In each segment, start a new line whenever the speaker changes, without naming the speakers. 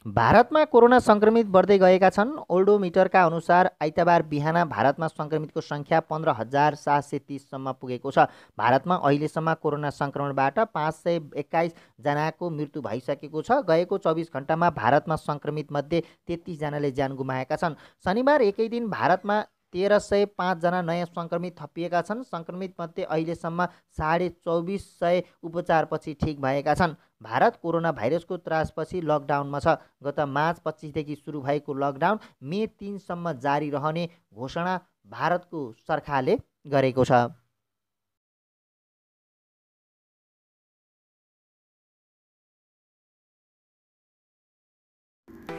भारतमा कोरोना सङ्क्रमित बढ्दै गएका छन्। ओल्डोमिटरका अनुसार आइतबार बिहान भारतमा सङ्क्रमितको सङ्ख्या पन्ध्र हजार सात सय तिससम्म पुगेको छ। भारतमा अहिलेसम्म कोरोना सङ्क्रमणबाट पाँच सय एक्काइसजनाको मृत्यु भइसकेको छ। गएको चौबिस घन्टामा भारतमा सङ्क्रमित मध्ये तेत्तिसजनाले ज्यान गुमाएका छन्। शनिबार एकै दिन भारतमा तेह्र सय पाँचजना नयाँ सङ्क्रमित थपिएका छन्। सङ्क्रमितमध्ये अहिलेसम्म साढे चौबिस सय उपचारपछि ठिक भएका छन्। भारत कोरोना भाइरसको त्रासपछि लकडाउनमा छ। गत मार्च पच्चिसदेखि सुरु भएको लकडाउन मे तिनसम्म जारी रहने घोषणा भारतको सरकारले गरेको छ।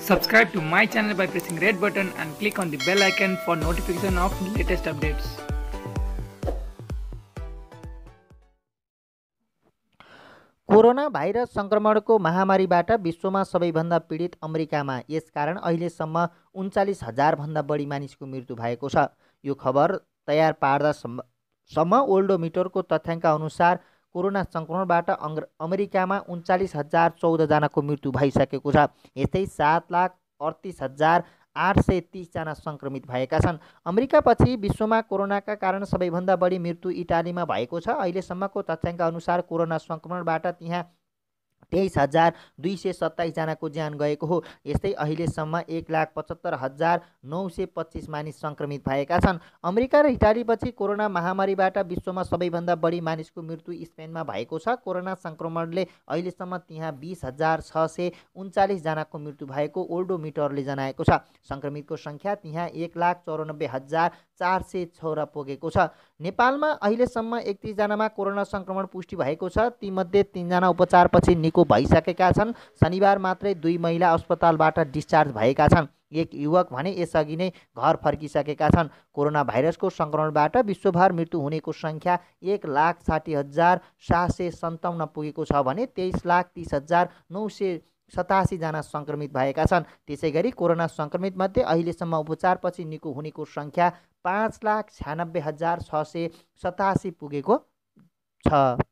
Subscribe to my channel by pressing red button and click on the bell icon for notification of latest updates
corona virus सङ्क्रमणको महामारीबाट विश्वमा सबैभन्दा पीडित अमेरिकामा। यसकारण अहिलेसम्म उन्चालिस हजारभन्दा बढी मानिसको मृत्यु भएको छ। यो खबर तयार पार्दासम्म सम्म ओल्डोमिटरको तथ्याङ्क अनुसार कोरोना सङ्क्रमणबाट अङ्ग अमेरिकामा उन्चालिस हजार चौधजनाको मृत्यु भइसकेको छ। यस्तै सात लाख अडतिस हजार आठ सय तिसजना सङ्क्रमित भएका छन्। अमेरिकापछि विश्वमा कोरोनाका कारण सबैभन्दा बढी मृत्यु इटालीमा भएको छ। अहिलेसम्मको तथ्याङ्क अनुसार कोरोना सङ्क्रमणबाट त्यहाँ तेइस हजार दुई सय सत्ताइसजनाको ज्यान गएको हो। यस्तै अहिलेसम्म एक लाख पचहत्तर हजार नौ सय पच्चिस मानिस सङ्क्रमित भएका छन्। अमेरिका र इटालीपछि कोरोना महामारीबाट विश्वमा सबैभन्दा बढी मानिसको मृत्यु स्पेनमा भएको छ। कोरोना सङ्क्रमणले अहिलेसम्म त्यहाँ बिस हजार छ सय उन्चालिसजनाको मृत्यु भएको ओल्डोमिटरले जनाएको छ। सङ्क्रमितको सङ्ख्या त्यहाँ एक लाख चौरानब्बे हजार चार सय छौरा पुगेको छ। नेपालमा अहिलेसम्म एकतिसजनामा कोरोना सङ्क्रमण पुष्टि भएको छ। तीमध्ये तिनजना उपचारपछि निको भइसकेका छन्। शनिबार मात्रै दुई महिला अस्पतालबाट डिस्चार्ज भएका छन्। एक युवक भने यसअघि नै घर फर्किसकेका छन्। कोरोना भाइरसको सङ्क्रमणबाट विश्वभर मृत्यु हुनेको सङ्ख्या एक लाख साठी हजार सात सय सन्ताउन्न पुगेको छ भने तेइस लाख तिस हजार नौ सय सतासीजना सङ्क्रमित भएका छन्। त्यसै गरी कोरोना सङ्क्रमितमध्ये अहिलेसम्म उपचारपछि निको हुनेको सङ्ख्या पाँच लाख छ्यानब्बे हजार छ सय सतासी पुगेको छ।